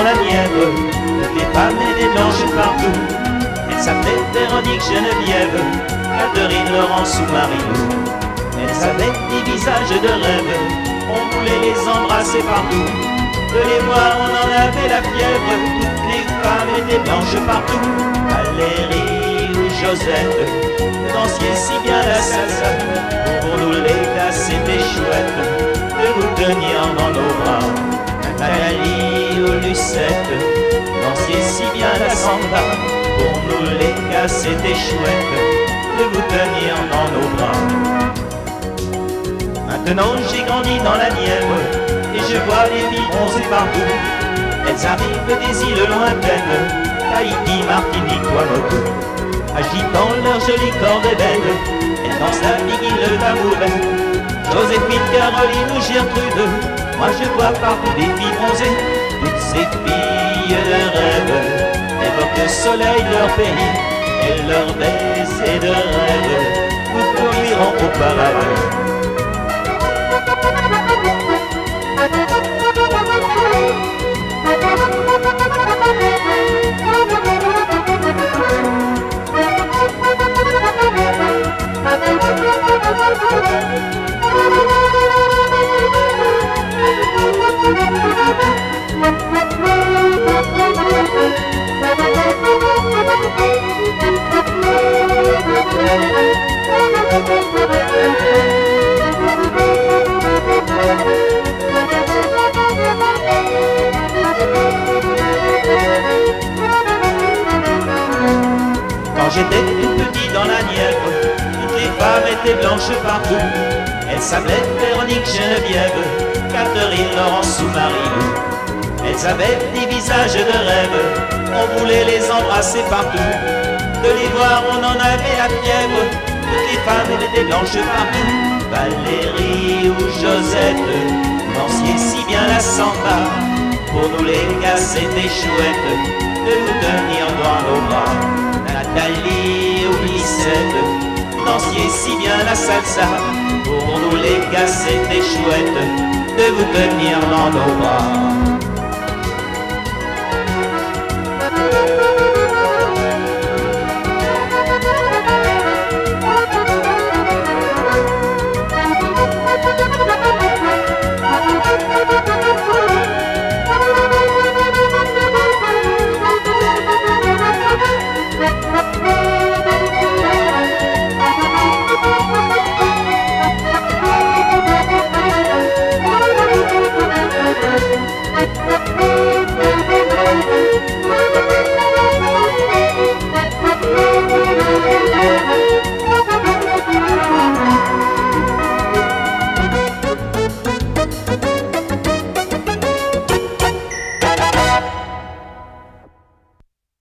dans la Nièvre, les femmes étaient blanches partout. Elles s'appelaient Véronique Geneviève, Catherine Laurence ou Marie-Lou. Elles avaient des visages de rêve, on voulait les embrasser partout. De les voir, on en avait la fièvre, toutes les femmes étaient blanches partout. Valérie ou Josette, dansiez si bien la salsa, pour nous les gars c'était chouette, de vous tenir dans nos bras. Nathalie ou Lucette, dansiez si bien la samba, pour nous les gars c'était chouette, de vous tenir dans nos bras. Maintenant j'ai grandi dans la Nièvre et je vois les filles bronzées partout. Elles arrivent des îles lointaines, Tahiti, Martinique, Tuamotu. Agitant leurs jolies corps d'ébène, elles dansent la le tabouret. Joséphine, Caroline ou Gertrude, moi je vois partout des filles bronzées. Toutes ces filles de rêve évoquent le soleil leur pays et leurs baisers de rêve nous conduiront au paradis. J'étais tout petit dans la Nièvre, toutes les femmes étaient blanches partout. Elles s'appelaient Véronique Geneviève, Catherine Laurence ou Marie. Elles avaient des visages de rêve, on voulait les embrasser partout. De les voir, on en avait la fièvre, toutes les femmes étaient blanches partout. Valérie ou Josette, dansiez si bien la samba. Pour nous les gars, c'était chouette de nous tenir dans nos bras. Nathalie ou Lissette, dansiez si bien la salsa. Pour nous les gars, c'était chouette de vous tenir dans nos bras.